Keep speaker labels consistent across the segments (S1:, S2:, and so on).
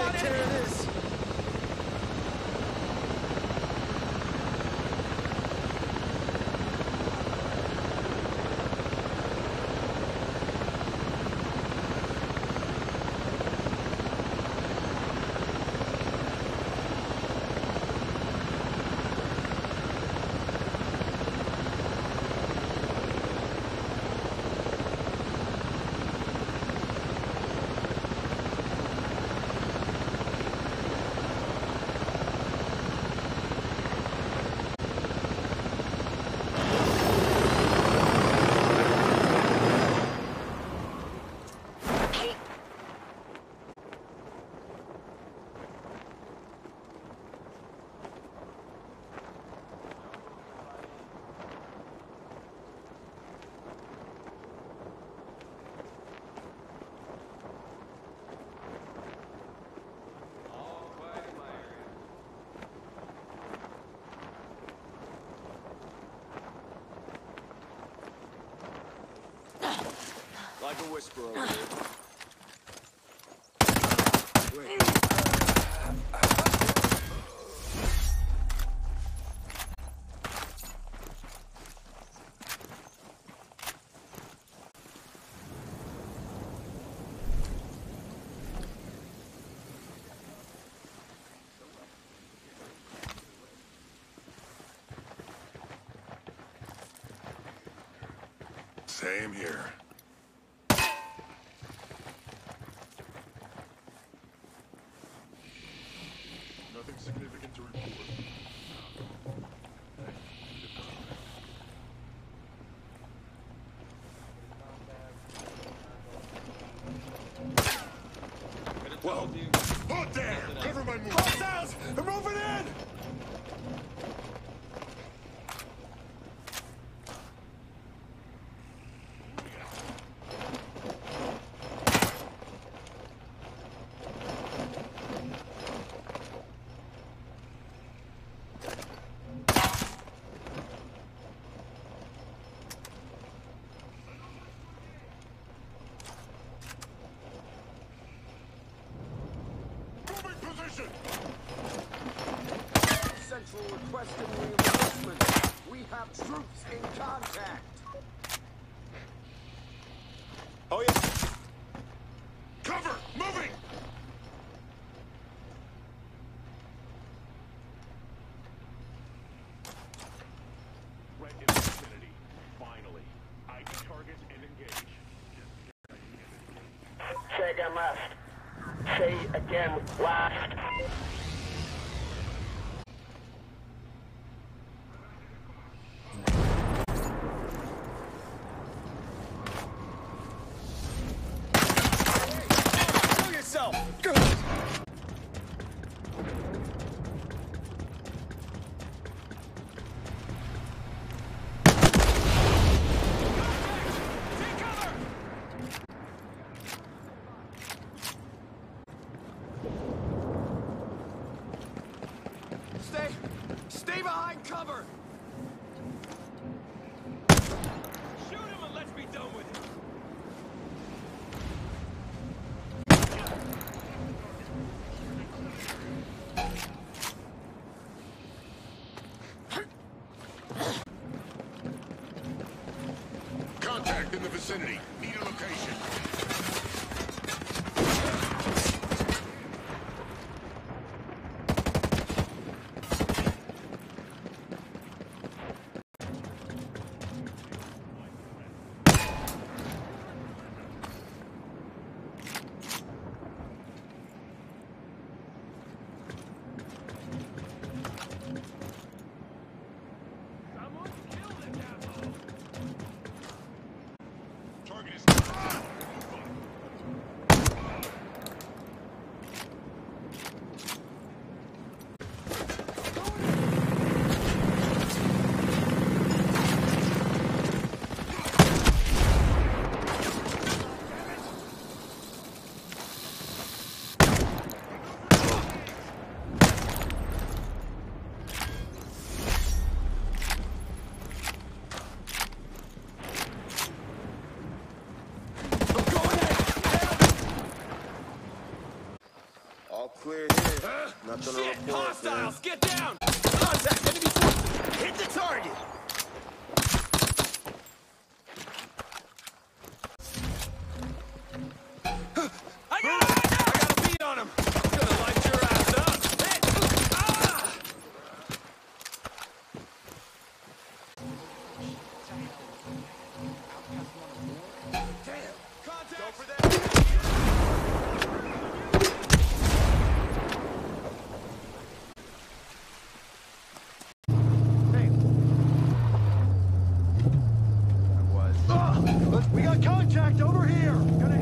S1: Take care of this.
S2: A whisper over here.
S3: Same here. Nothing significant to report. Whoa! Hold there! Cover my move!
S1: Hostiles! They're moving in!
S2: Oh, yeah.
S3: Cover! Moving!
S4: In vicinity. Finally. Target and engage.
S5: Say again last. Say again last.
S3: Vicinity.
S6: Contact
S5: over here. Gonna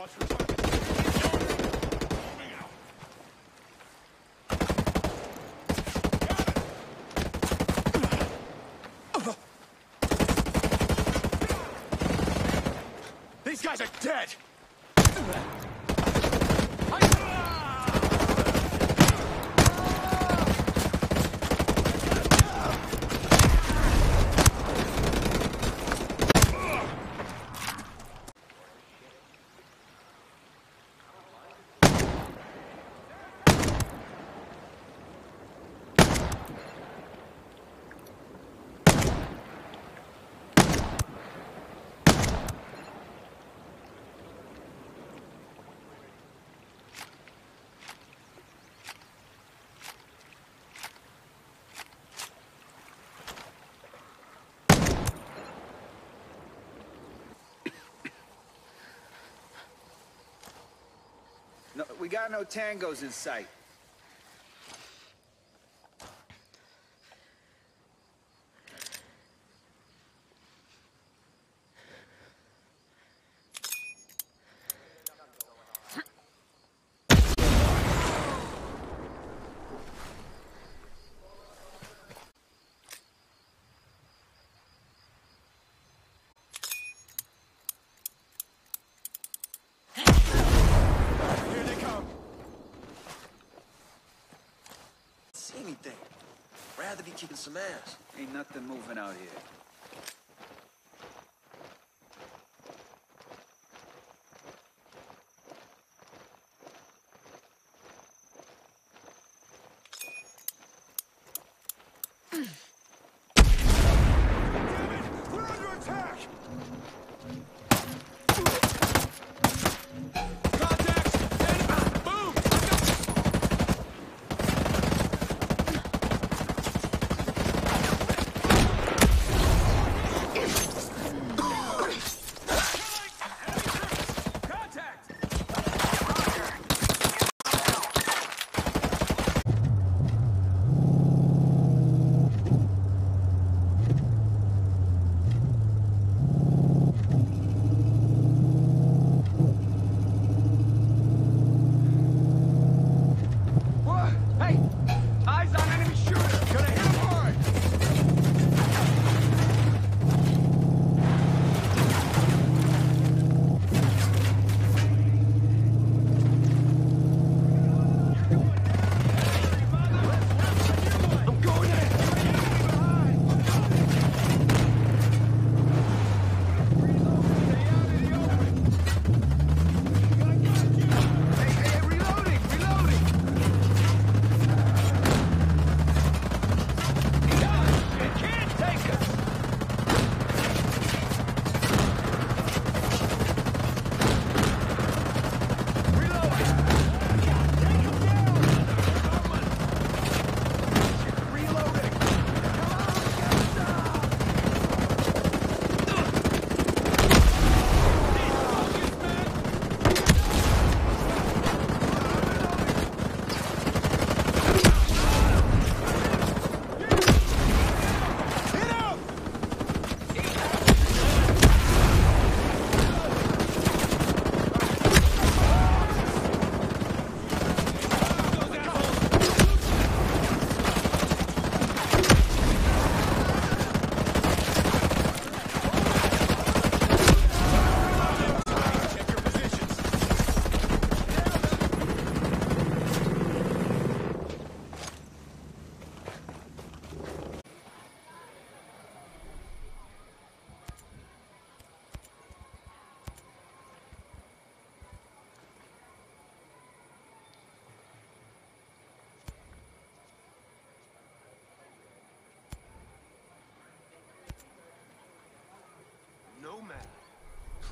S3: Watch for. These guys are dead!
S5: We got no tangos in sight.
S7: Rather be kicking some ass.
S5: Ain't nothing moving out here.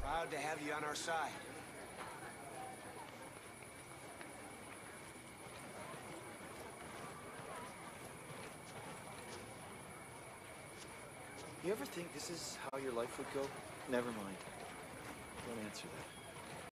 S7: Proud to have you on our side.
S8: You ever think this is how your life would go? Never mind. Don't answer that.